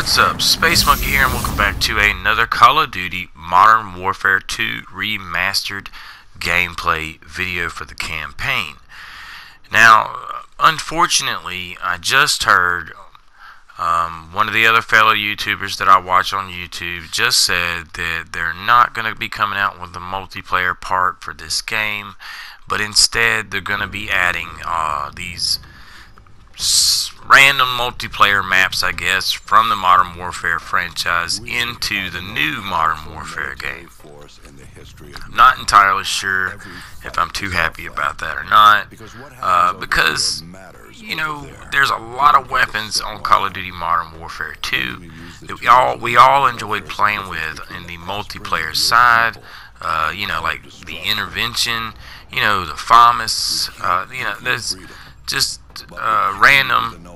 What's up? Space Monkey here, and welcome back to another Call of Duty Modern Warfare 2 remastered gameplay video for the campaign. Now, unfortunately, I just heard um, one of the other fellow YouTubers that I watch on YouTube just said that they're not going to be coming out with the multiplayer part for this game, but instead they're going to be adding uh, these random multiplayer maps, I guess, from the Modern Warfare franchise into the new Modern Warfare game. I'm not entirely sure if I'm too happy about that or not, uh, because, you know, there's a lot of weapons on Call of Duty Modern Warfare 2 that we all, we all enjoyed playing with in the multiplayer side, uh, you know, like the Intervention, you know, the FAMAS, uh, you know, there's just uh, random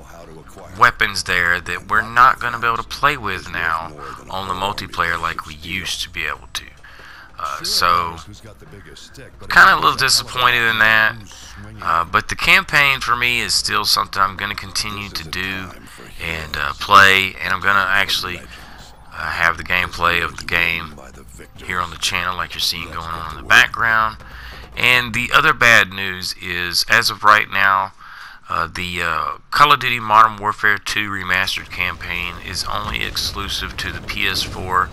weapons there that we're not going to be able to play with now on the multiplayer like we used to be able to. Uh, so, kind of a little disappointed in that. Uh, but the campaign for me is still something I'm going to continue to do and uh, play. And I'm going to actually uh, have the gameplay of the game here on the channel like you're seeing going on in the background. And the other bad news is, as of right now, uh, the uh, Call of Duty Modern Warfare 2 Remastered campaign is only exclusive to the PS4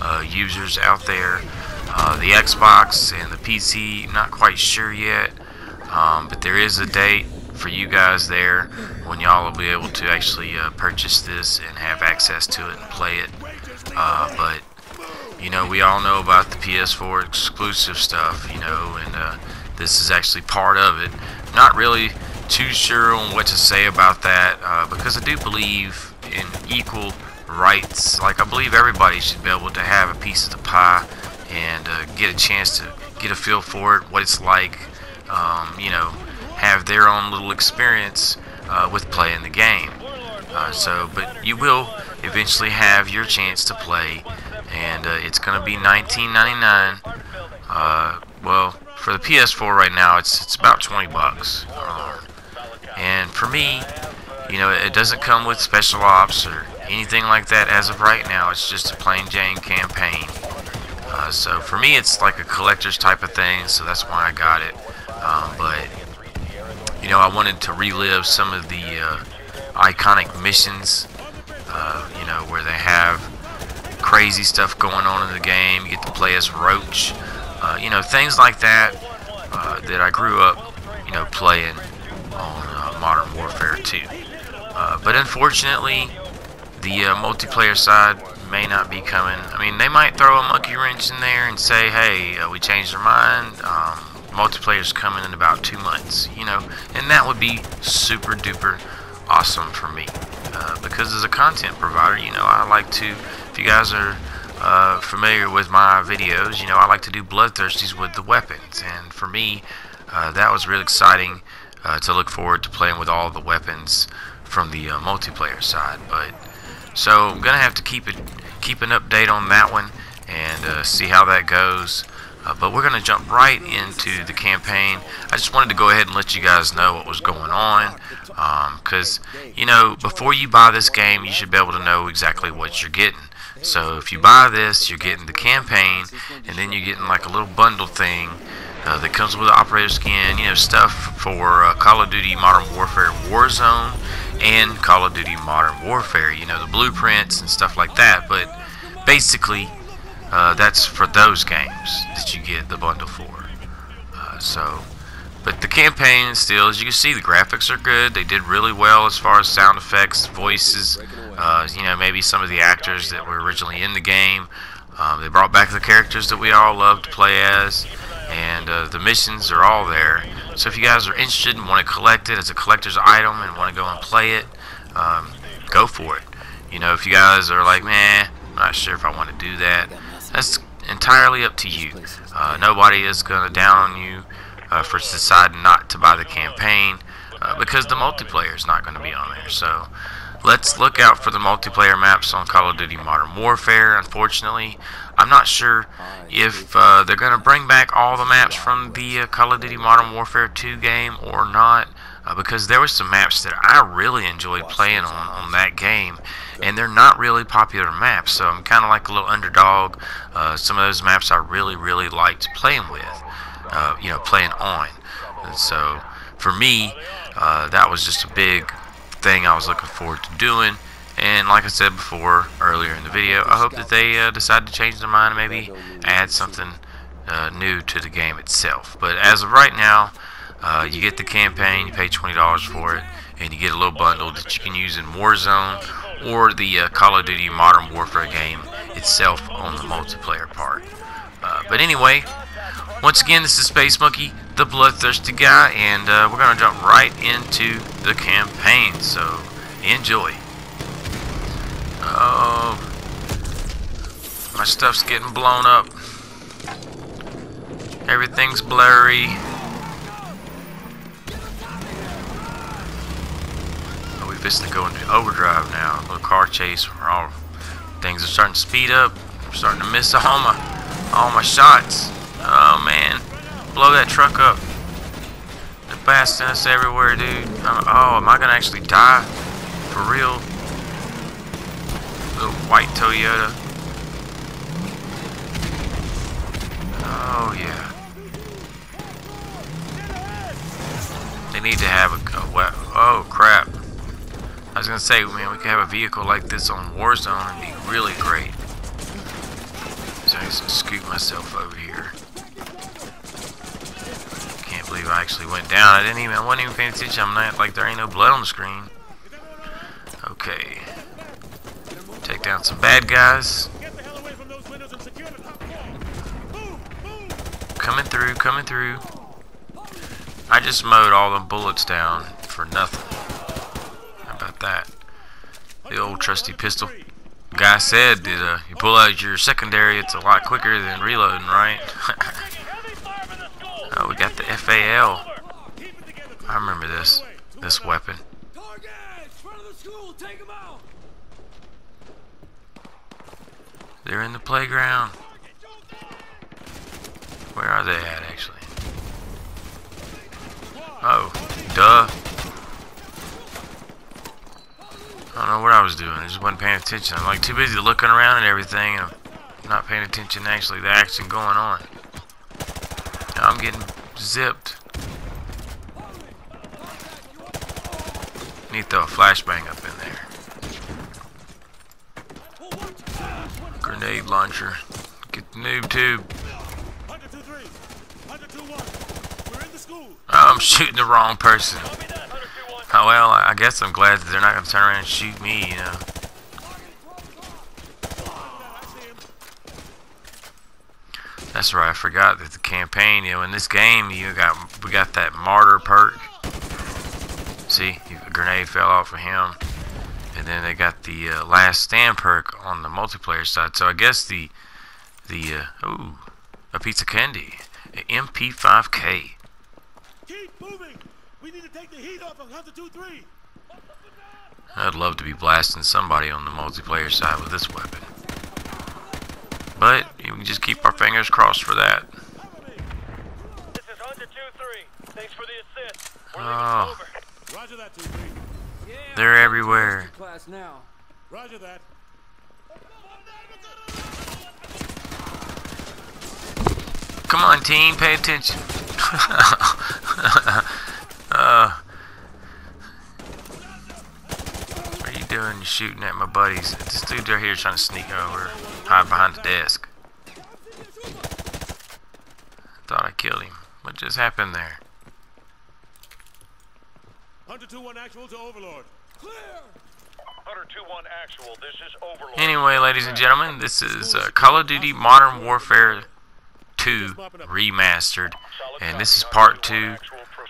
uh, users out there. Uh, the Xbox and the PC, not quite sure yet, um, but there is a date for you guys there when y'all will be able to actually uh, purchase this and have access to it and play it. but you know, we all know about the PS4 exclusive stuff, you know, and this is actually part of it. Not really too sure on what to say about that uh, because I do believe in equal rights. Like I believe everybody should be able to have a piece of the pie and uh, get a chance to get a feel for it, what it's like. Um, you know, have their own little experience uh, with playing the game. Uh, so, but you will eventually have your chance to play, and uh, it's going to be 19.99. Uh, well, for the PS4 right now, it's it's about 20 bucks. Um, and for me, you know, it doesn't come with special ops or anything like that as of right now. It's just a plain Jane campaign. Uh, so for me, it's like a collector's type of thing, so that's why I got it. Um, but, you know, I wanted to relive some of the uh, iconic missions, uh, you know, where they have crazy stuff going on in the game. You get to play as Roach. Uh, you know, things like that uh, that I grew up, you know, playing Modern Warfare 2. Uh, but unfortunately, the uh, multiplayer side may not be coming. I mean, they might throw a monkey wrench in there and say, hey, uh, we changed our mind. Um, multiplayer's coming in about two months, you know, and that would be super duper awesome for me. Uh, because as a content provider, you know, I like to, if you guys are uh, familiar with my videos, you know, I like to do bloodthirsties with the weapons. And for me, uh, that was really exciting uh, to look forward to playing with all the weapons from the uh, multiplayer side. But so I'm gonna have to keep it keep an update on that one and uh, see how that goes. Uh, but we're gonna jump right into the campaign. I just wanted to go ahead and let you guys know what was going on, because um, you know before you buy this game, you should be able to know exactly what you're getting. So if you buy this, you're getting the campaign, and then you're getting like a little bundle thing uh, that comes with operator skin, you know, stuff for uh, Call of Duty Modern Warfare Warzone and Call of Duty Modern Warfare, you know, the blueprints and stuff like that. But basically, uh, that's for those games that you get the bundle for. Uh, so, but the campaign still, as you can see, the graphics are good. They did really well as far as sound effects, voices, uh, you know, maybe some of the actors that were originally in the game. Um, they brought back the characters that we all love to play as and uh, the missions are all there. So if you guys are interested and want to collect it as a collector's item and want to go and play it, um, go for it. You know, if you guys are like, man, I'm not sure if I want to do that, that's entirely up to you. Uh, nobody is going to down on you uh, for deciding not to buy the campaign uh, because the multiplayer is not going to be on there. So let's look out for the multiplayer maps on Call of Duty Modern Warfare. Unfortunately, I'm not sure if uh, they're going to bring back all the maps from the uh, Call of Duty Modern Warfare 2 game or not. uh, because there were some maps that I really enjoyed playing on on that game, and they're not really popular maps. So I'm kind of like a little underdog. Uh, some of those maps I really really liked playing with, uh, you know, playing on. And so for me, uh, that was just a big thing I was looking forward to doing. And like I said before earlier in the video, I hope that they uh, decide to change their mind and maybe add something uh, new to the game itself. But as of right now, uh, you get the campaign, you pay $20 for it, and you get a little bundle that you can use in Warzone or the uh, Call of Duty Modern Warfare game itself on the multiplayer part. Uh, but anyway, once again, this is Space Monkey, the bloodthirsty guy, and uh, we're going to jump right into the campaign. So enjoy. Oh, my stuff's getting blown up. Everything's blurry. Oh, we just to go into overdrive now. A little car chase. Where all things are starting to speed up. I'm starting to miss all my all my shots. Oh man, blow that truck up. The blasting us everywhere, dude. I'm, oh, am I gonna actually die? For real? Little white Toyota. Oh yeah. They need to have a, a oh crap. I was gonna say, man, we could have a vehicle like this on Warzone and be really great. So I just scoot myself over here. Can't believe I actually went down. I didn't even, I wasn't even paying attention. I'm not like there ain't no blood on the screen. Okay. Take down some bad guys. Coming through, coming through. I just mowed all the bullets down for nothing. How about that? The old trusty pistol. Guy said that uh, you pull out your secondary, it's a lot quicker than reloading, right? got the FAL. I remember this, this weapon. They're in the playground. Where are they at, actually? Oh, duh. I don't know what I was doing. I just wasn't paying attention. I'm like too busy looking around and everything and I'm not paying attention actually the action going on. Now I'm getting zipped. Need to throw a flashbang up in there. Grenade launcher. Get the noob tube. I'm shooting the wrong person. Oh, well, I guess I'm glad that they're not going to turn around and shoot me, you know. That's right, I forgot that the campaign, you know, in this game, you got we got that martyr perk. See, a grenade fell off of him. And then they got the uh, last stand perk on the multiplayer side. So I guess the, the, uh, ooh, a pizza candy, an MP5K. Keep moving. We need to take the heat off of Hunter 2-3. I'd love to be blasting somebody on the multiplayer side with this weapon. But we can just keep our fingers crossed for that. This is Hunter 2-3. Thanks for the assist. We're oh. Roger that, They're everywhere. Roger that. Come on, team, pay attention. uh, what are you doing? You're shooting at my buddies. This dude right here trying to sneak over, hide behind the desk. Thought I killed him. What just happened there? Hunter 2-1 actual to Overlord. Clear! Hunter 2-1 actual, this is Overlord. Anyway, ladies and gentlemen, this is uh, Call of Duty Modern Warfare 2 Remastered. And this is part 2.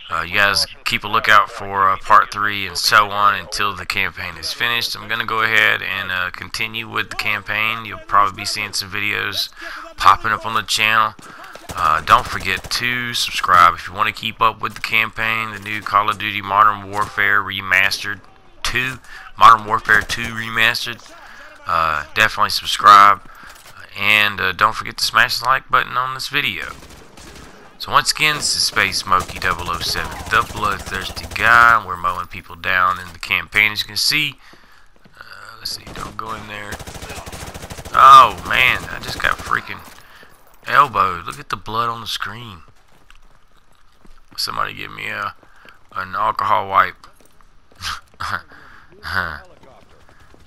Uh, you guys keep a lookout for uh, part 3 and so on until the campaign is finished. I'm going to go ahead and uh, continue with the campaign. You'll probably be seeing some videos popping up on the channel. Uh, don't forget to subscribe if you want to keep up with the campaign, the new Call of Duty Modern Warfare Remastered 2, Modern Warfare 2 Remastered. Uh, definitely subscribe and uh, don't forget to smash the like button on this video. So once again, this is Space Smokey 007, the bloodthirsty guy. We're mowing people down in the campaign, as you can see. Uh, let's see, don't go in there. Oh, man, I just got freaking elbowed. Look at the blood on the screen. Somebody give me a an alcohol wipe.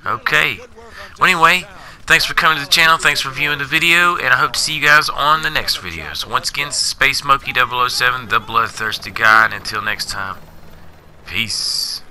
okay. Well, anyway, thanks for coming to the channel. Thanks for viewing the video. And I hope to see you guys on the next video. So once again, Space Smokey 007, the bloodthirsty guy. And until next time, peace.